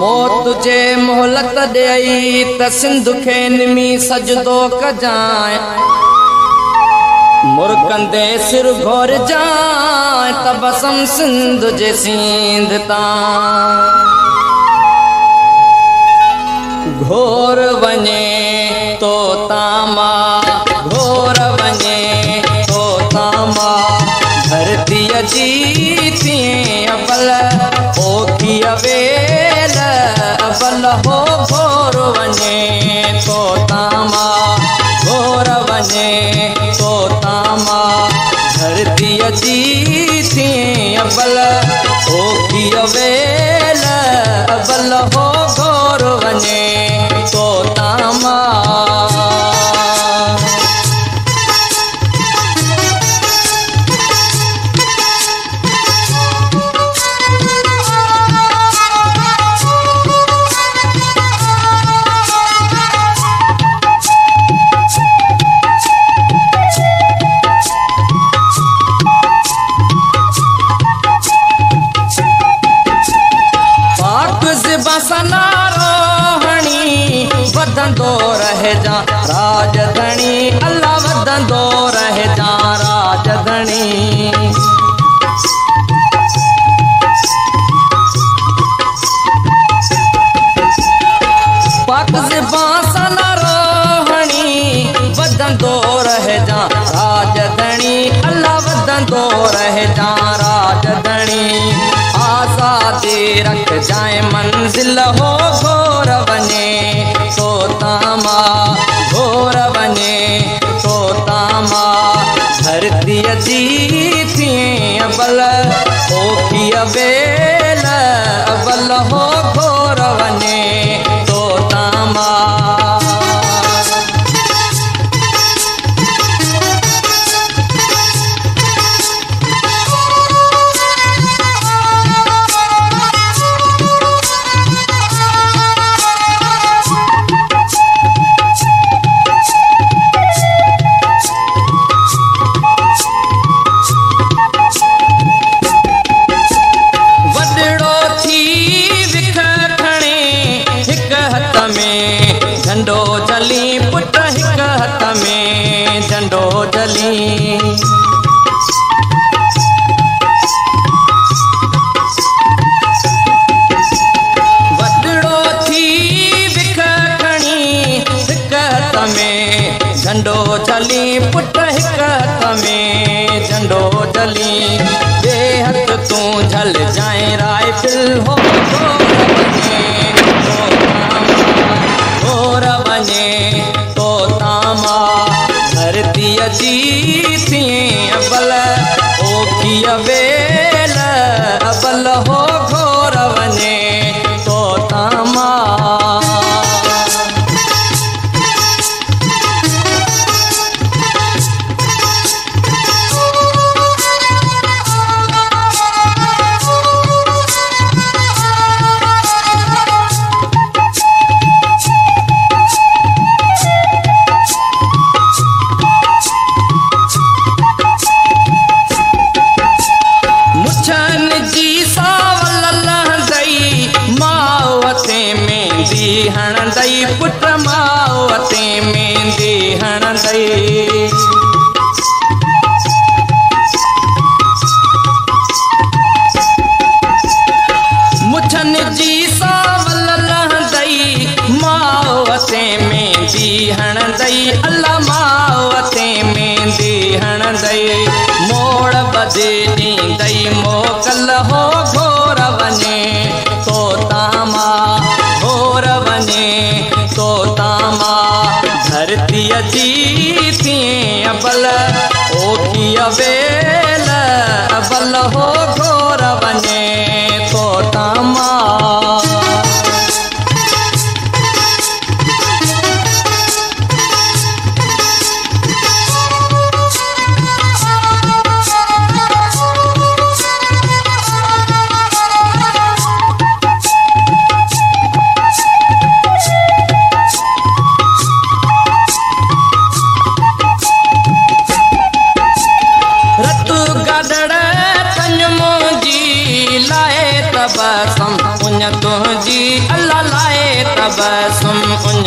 موت جي موهلت ڏيئي ته سنڌ کي نمي سجدو ڪجانءِ مرڪندي سر گهور جانئ ته بسم سنڌ جي سنڌ تان گهور وڃي تو تان مان وڃي سو تاما ڌرتيءَ جي ٿي ابل او ٿي اوي. वधंदो रहिजां रहेजा अलाह वधंदो Oh, a ia ver धरतीअ जी थी अबल ओ थी अबल हो تبسم ان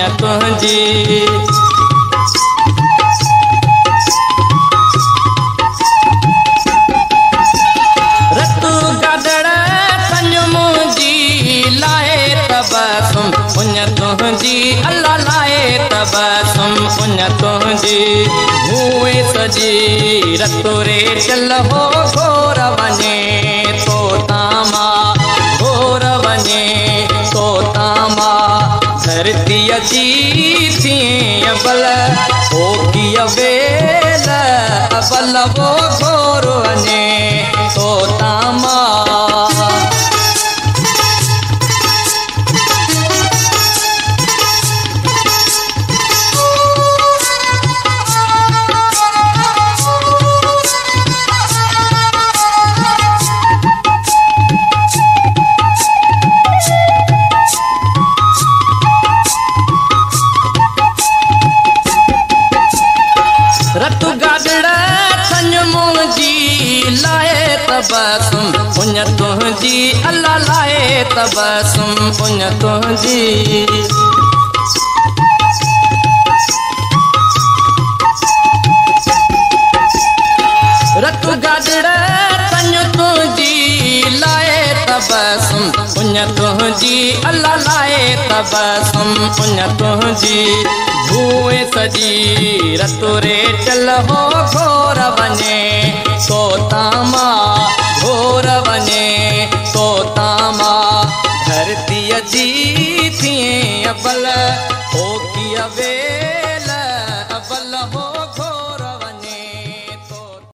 رتو گدڙ سنج منهنجي لاءِ تبسم ان تنهنجي الله لاءِ تبسم ان تنهنجي هئي سڄي رت ري چل هو گهور وڃي धरतीअ जी थिए बल ओ कीअ वेल बल वो घोर वञे لاءِ تنهنجي لاءِ تنهنجي الله لاءِ تبسم ان تنهنجي ڀوئي سڄي رت ري چل هو گهور وڃي